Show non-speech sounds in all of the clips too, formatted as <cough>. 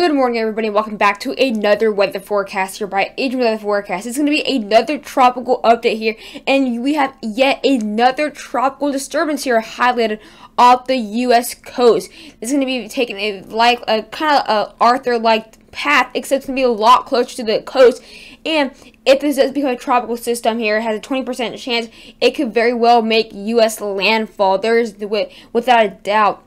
Good morning, everybody. Welcome back to another weather forecast here by Adrian Weather Forecast. It's going to be another tropical update here, and we have yet another tropical disturbance here highlighted off the U.S. coast. It's going to be taking a like a kind of a Arthur-like path, except it's going to be a lot closer to the coast. And if this does become a tropical system here, it has a 20% chance it could very well make U.S. landfall. There is, without a doubt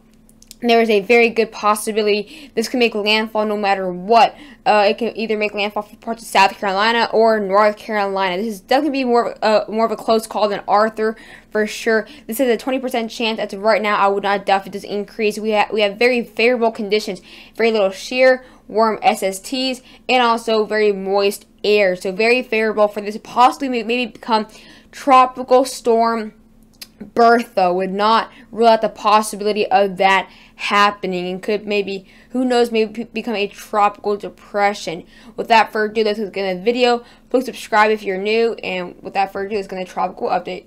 there is a very good possibility this can make landfall no matter what. Uh, it can either make landfall for parts of South Carolina or North Carolina. This is definitely be more uh, more of a close call than Arthur for sure. This is a 20% chance. As of right now, I would not doubt if this increase. We have we have very favorable conditions, very little shear, warm SSTs, and also very moist air. So very favorable for this possibly maybe become tropical storm Bertha would not rule out the possibility of that happening and could maybe, who knows, maybe become a tropical depression. Without further ado, let's look at the video. Please subscribe if you're new, and without further ado, let's get a tropical update.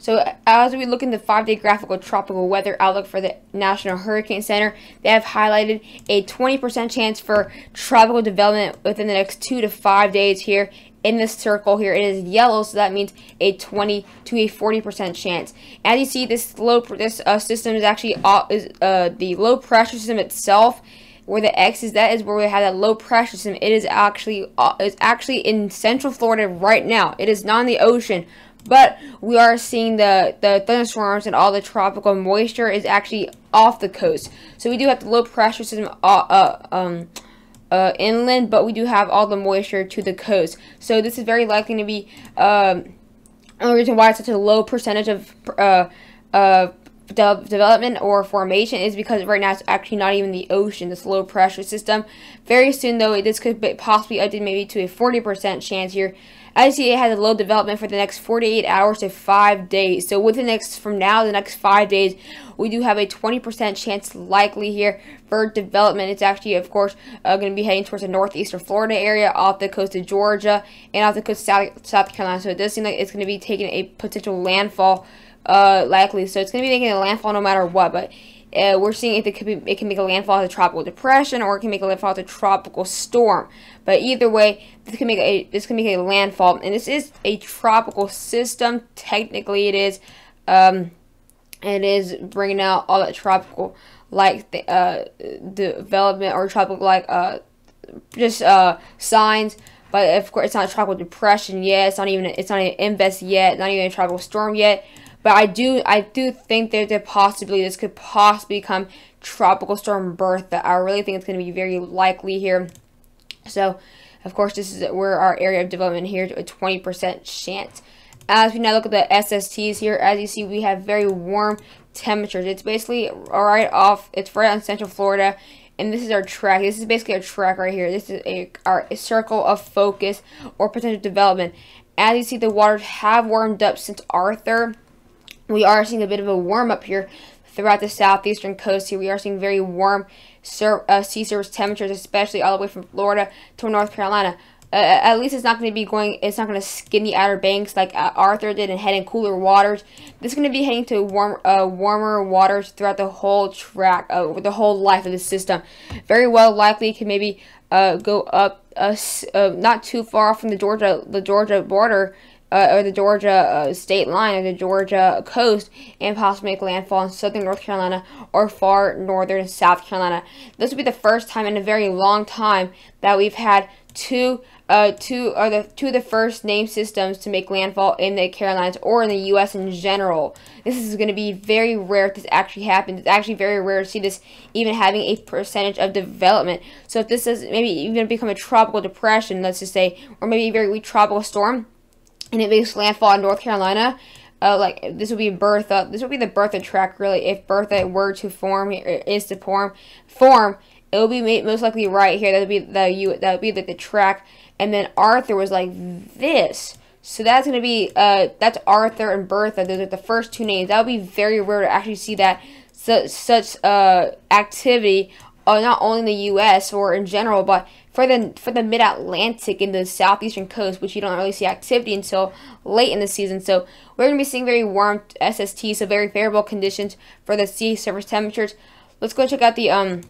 So as we look in the five-day graphical tropical weather outlook for the National Hurricane Center, they have highlighted a 20% chance for tropical development within the next two to five days here in this circle here. It is yellow, so that means a 20 to a 40% chance. As you see, this low this uh, system is actually uh, is uh, the low pressure system itself. Where the X is, that is where we have that low pressure system. It is actually uh, is actually in Central Florida right now. It is not in the ocean, but we are seeing the the thunderstorms and all the tropical moisture is actually off the coast. So we do have the low pressure system. Uh, uh um uh, inland, but we do have all the moisture to the coast. So this is very likely to be um, the reason why it's such a low percentage of uh, uh, de development or formation is because right now it's actually not even the ocean, this low pressure system. Very soon, though, this could be possibly update maybe to a 40% chance here it has a low development for the next 48 hours to 5 days. So within the next, from now, the next 5 days, we do have a 20% chance likely here for development. It's actually, of course, uh, going to be heading towards the northeastern Florida area, off the coast of Georgia, and off the coast of South, South Carolina. So it does seem like it's going to be taking a potential landfall uh, likely. So it's going to be making a landfall no matter what. But uh, we're seeing if it could be, it can make a landfall as a tropical depression or it can make a landfall as a tropical storm. But either way, this can make a this can make a landfall, and this is a tropical system. Technically, it is. Um, it is bringing out all that tropical like the, uh, development or tropical like uh, just uh, signs. But of course, it's not a tropical depression yet. It's not even it's not an invest yet. Not even a tropical storm yet. But I do I do think there's a possibility this could possibly become tropical storm Bertha. I really think it's going to be very likely here. So, of course, this is where our area of development here to a 20% chance. As we now look at the SSTs here, as you see, we have very warm temperatures. It's basically right off, it's right on Central Florida, and this is our track. This is basically our track right here. This is a our circle of focus or potential development. As you see, the waters have warmed up since Arthur we are seeing a bit of a warm up here throughout the southeastern coast here. We are seeing very warm uh, sea surface temperatures, especially all the way from Florida to North Carolina. Uh, at least it's not going to be going, it's not going to skin the Outer Banks like uh, Arthur did and head in cooler waters. This is going to be heading to warm, uh, warmer waters throughout the whole track, uh, the whole life of the system. Very well likely can maybe uh, go up, not too far from the Georgia, the Georgia border uh, or the Georgia uh, state line or the Georgia coast and possibly make landfall in southern North Carolina or far northern South Carolina. This will be the first time in a very long time that we've had two uh, two are the two of the first name systems to make landfall in the Carolinas or in the U.S. in general. This is going to be very rare if this actually happens. It's actually very rare to see this even having a percentage of development. So if this is maybe even become a tropical depression, let's just say, or maybe a very weak tropical storm, and it makes landfall in North Carolina. Uh, like this would be Bertha. This would be the Bertha track really. If Bertha were to form, is to form, form, it would be most likely right here. That would be the you. That would be like the track. And then Arthur was like this. So that's gonna be uh that's Arthur and Bertha. Those are the first two names. That would be very rare to actually see that such such uh activity uh, not only in the U.S. or in general, but for the for the Mid Atlantic and the southeastern coast, which you don't really see activity until late in the season. So we're going to be seeing very warm SST, so very favorable conditions for the sea surface temperatures. Let's go check out the um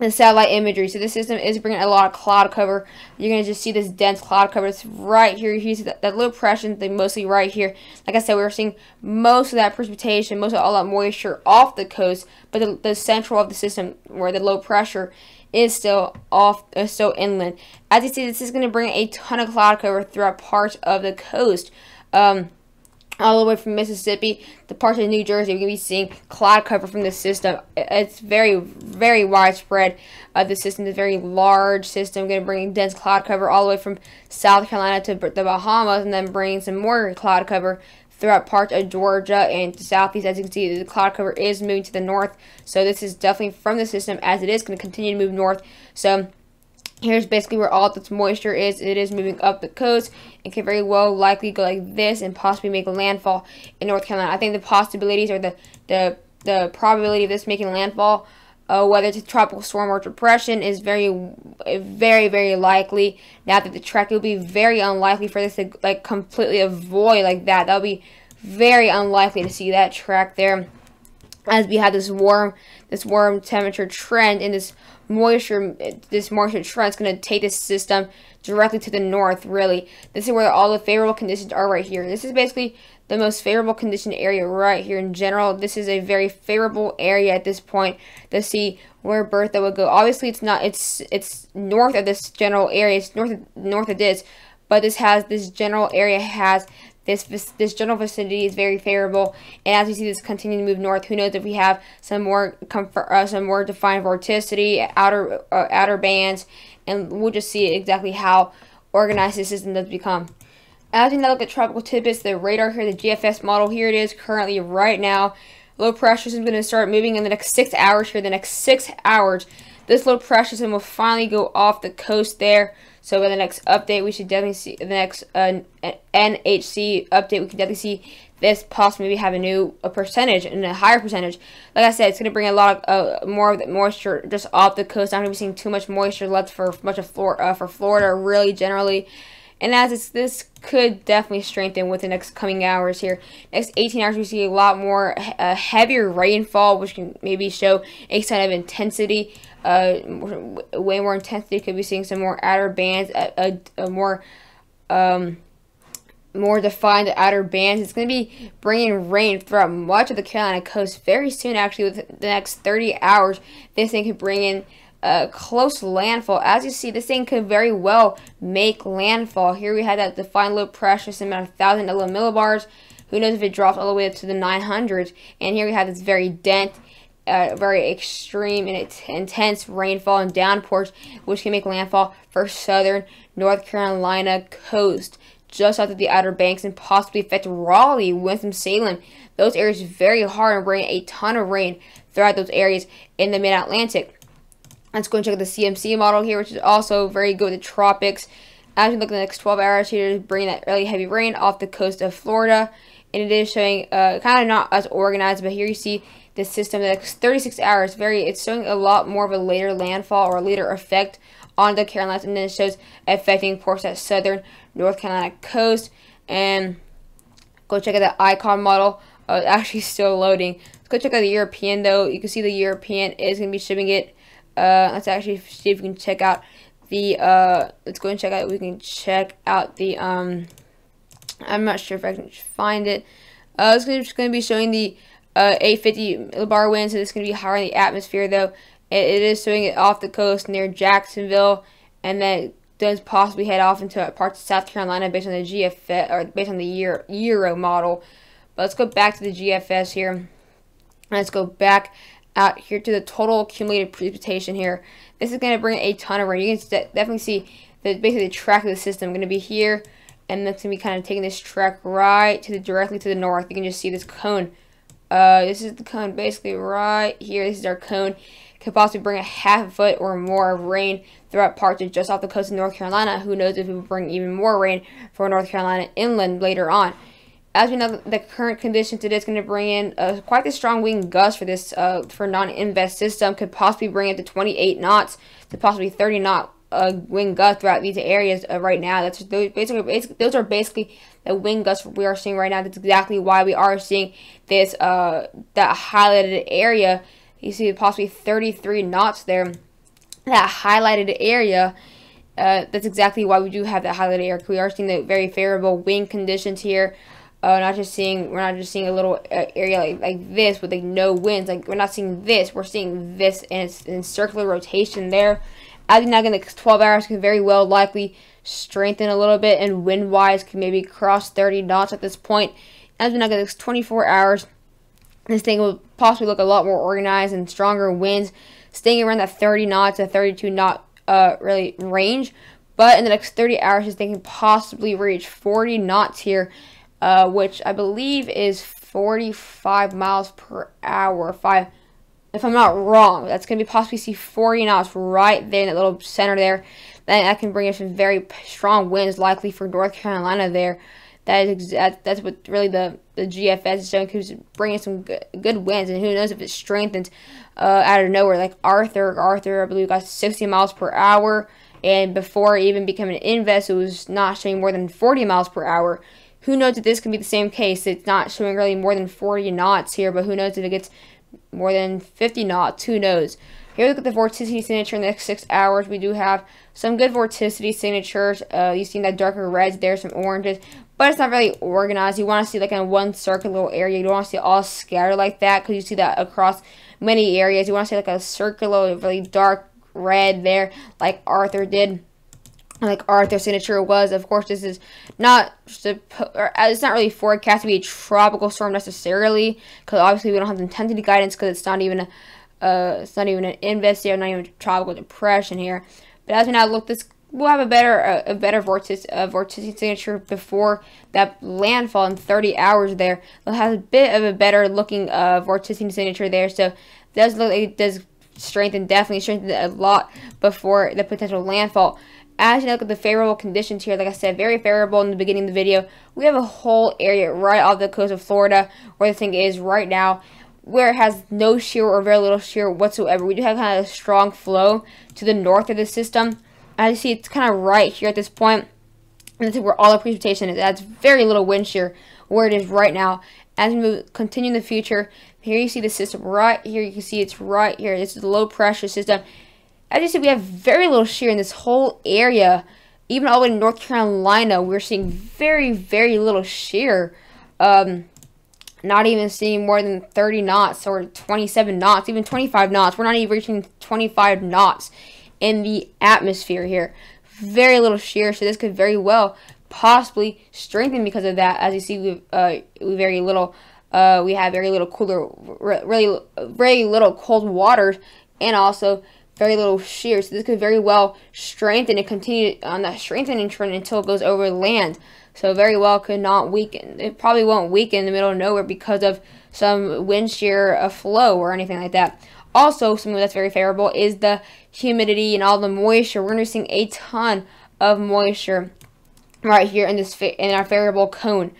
the satellite imagery. So this system is bringing a lot of cloud cover. You're going to just see this dense cloud cover. It's right here. You see that, low pressure thing mostly right here. Like I said, we are seeing most of that precipitation, most of all that moisture off the coast, but the, the central of the system where the low pressure is still off, uh, still inland. As you see, this is going to bring a ton of cloud cover throughout parts of the coast. Um, all the way from Mississippi to parts of New Jersey, we're going to be seeing cloud cover from the system. It's very, very widespread. Uh, the system is a very large system, going to bring dense cloud cover all the way from South Carolina to the Bahamas, and then bringing some more cloud cover throughout parts of Georgia and the southeast. As you can see, the cloud cover is moving to the north. So this is definitely from the system as it is going to continue to move north. So Here's basically where all this moisture is. It is moving up the coast. It could very well likely go like this and possibly make a landfall in North Carolina. I think the possibilities or the the, the probability of this making landfall, uh, whether it's a tropical storm or depression, is very, very, very likely. Now that the track, it will be very unlikely for this to like completely avoid like that. That'll be very unlikely to see that track there as we have this warm this warm temperature trend in this moisture this moisture trend is going to take this system directly to the north really. This is where all the favorable conditions are right here. This is basically the most favorable condition area right here in general. This is a very favorable area at this point to see where Bertha would go. Obviously it's not it's it's north of this general area. It's north north of this but this has this general area has this this general vicinity is very favorable, and as we see this continue to move north, who knows if we have some more comfort, uh, some more defined vorticity, outer uh, outer bands, and we'll just see exactly how organized this system does become. As we now look at tropical tidbits, the radar here, the GFS model, here it is currently right now. Low pressure is going to start moving in the next six hours here. The next six hours, this low pressure system will finally go off the coast there. So by the next update, we should definitely see the next uh, NHC update. We can definitely see this possibly maybe have a new a percentage and a higher percentage. Like I said, it's going to bring a lot of uh, more of the moisture just off the coast. I'm going to be seeing too much moisture left for much of Florida uh, for Florida really generally. And as this could definitely strengthen with the next coming hours here. Next 18 hours, we see a lot more uh, heavier rainfall, which can maybe show a sign of intensity. Uh, way more intensity. Could be seeing some more outer bands, a, a, a more um, more defined outer bands. It's going to be bringing rain throughout much of the Carolina coast very soon. Actually, within the next 30 hours, this thing could bring in uh, close landfall. As you see, this thing could very well make landfall. Here we had that defined low pressure system at 1,000 millibars. Who knows if it drops all the way up to the 900s. And here we have this very dense, uh, very extreme and intense rainfall and downpours, which can make landfall for southern North Carolina coast, just south of the Outer Banks, and possibly affect Raleigh, Winston-Salem. Those areas very hard and bring a ton of rain throughout those areas in the Mid-Atlantic. Let's go and check the CMC model here, which is also very good with the tropics. As we look at the next 12 hours here, bringing that really heavy rain off the coast of Florida. And it is showing uh, kind of not as organized, but here you see the system next 36 hours. Very, it's showing a lot more of a later landfall or a later effect on the Carolinas, and then it shows affecting ports at southern North Carolina coast. And go check out the icon model. Uh, actually <laughs> still loading. Let's go check out the European though. You can see the European is going to be shipping it uh, let's actually see if we can check out the, uh, let's go and check out, we can check out the, um, I'm not sure if I can find it. Uh, it's just going to be showing the, uh, 850 bar wind, so this is going to be higher in the atmosphere, though. It, it is showing it off the coast near Jacksonville, and then does possibly head off into parts of South Carolina based on the GFS, or based on the Euro, Euro model. But let's go back to the GFS here. Let's go back out here to the total accumulated precipitation here. This is going to bring a ton of rain. You can definitely see that basically the track of the system going to be here, and that's going to be kind of taking this track right to the directly to the north. You can just see this cone. Uh, this is the cone basically right here. This is our cone. Could possibly bring a half foot or more of rain throughout parts of just off the coast of North Carolina. Who knows if it will bring even more rain for North Carolina inland later on as we know, the current condition today is going to bring in uh, quite the strong wind gust for this uh, for non-invest system. Could possibly bring it to 28 knots to possibly 30 knot uh, wind gust throughout these areas uh, right now. That's basically, basically those are basically the wind gusts we are seeing right now. That's exactly why we are seeing this uh that highlighted area. You see possibly 33 knots there. that highlighted area. Uh, that's exactly why we do have that highlighted area. We are seeing the very favorable wind conditions here. Uh, not just seeing, we're not just seeing a little uh, area like, like this with like no winds. Like we're not seeing this, we're seeing this and it's in circular rotation there. Think that in the next 12 hours can very well likely strengthen a little bit and wind wise can maybe cross 30 knots at this point. As we not get 24 hours, this thing will possibly look a lot more organized and stronger winds, staying around that 30 knots to 32 knot uh, really range. But in the next 30 hours, this thing can possibly reach 40 knots here uh, which I believe is 45 miles per hour. I, if I'm not wrong, that's going to be possibly see 40 knots right there in that little center there. Then that can bring us some very strong winds, likely for North Carolina there. That is that, that's what really the the GFS is showing, who's bringing some good, good winds, and who knows if it strengthens uh, out of nowhere. Like Arthur, Arthur, I believe got 60 miles per hour, and before even becoming an invest, it was not showing more than 40 miles per hour. Who knows if this can be the same case? It's not showing really more than 40 knots here, but who knows if it gets more than 50 knots? Who knows? Here, we look at the vorticity signature in the next six hours. We do have some good vorticity signatures. Uh, you see that darker reds there, some oranges, but it's not really organized. You want to see like in one circular area. You don't want to see it all scattered like that because you see that across many areas. You want to see like a circular, really dark red there, like Arthur did like Arthur signature was. Of course, this is not uh, it's not really forecast to be a tropical storm necessarily, because obviously we don't have the intensity guidance because it's not even a uh, it's not even an invest here, not even a tropical depression here. But as we now look, this we'll have a better a better vortex uh, vorticity signature before that landfall in 30 hours there. It has a bit of a better looking uh, vorticity signature there, so does look it does strengthen definitely strengthen a lot before the potential landfall. As you look at the favorable conditions here, like I said, very favorable in the beginning of the video. We have a whole area right off the coast of Florida where the thing is right now where it has no shear or very little shear whatsoever. We do have kind of a strong flow to the north of the system. As you see, it's kind of right here at this point. And this is where all the precipitation is. It has very little wind shear where it is right now. As we move, continue in the future, here you see the system right here. You can see it's right here. This is the low pressure system. As you see, we have very little shear in this whole area. Even all the way to North Carolina, we're seeing very, very little shear. Um, not even seeing more than 30 knots or 27 knots, even 25 knots. We're not even reaching 25 knots in the atmosphere here. Very little shear, so this could very well possibly strengthen because of that. As you see, we uh, we very little, uh, we have very little cooler, really, very little cold water, and also very little shear. So this could very well strengthen and continue uh, on that strengthening trend until it goes over land. So very well could not weaken. It probably won't weaken in the middle of nowhere because of some wind shear a flow or anything like that. Also, something that's very favorable is the humidity and all the moisture. We're noticing a ton of moisture right here in this in our variable cone.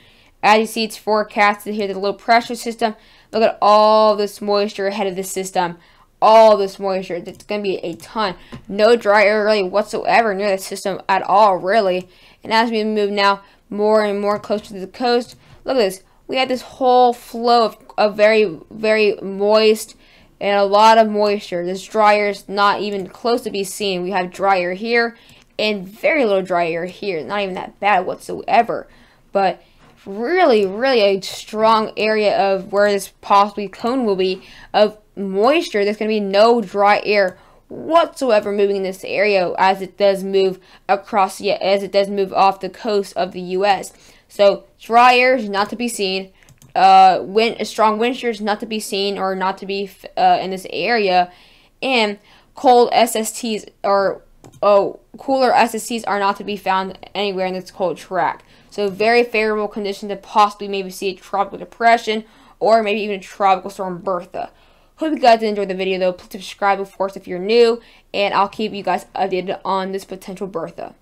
As you see, it's forecasted here, the low pressure system. Look at all this moisture ahead of the system all this moisture. It's going to be a ton. No dry air really whatsoever near the system at all, really. And as we move now more and more closer to the coast, look at this. We have this whole flow of, of very, very moist and a lot of moisture. This dry air is not even close to be seen. We have dry air here and very little dry air here. Not even that bad whatsoever. But really, really a strong area of where this possibly cone will be of moisture. There's going to be no dry air whatsoever moving in this area as it does move across, yeah, as it does move off the coast of the U.S. So dry air is not to be seen. Uh, wind, strong wind shear is not to be seen or not to be uh, in this area, and cold SSTs or oh cooler SSTs are not to be found anywhere in this cold track. So very favorable condition to possibly maybe see a tropical depression or maybe even a tropical storm Bertha. Hope you guys enjoyed the video though. Please subscribe of course if you're new and I'll keep you guys updated on this potential Bertha.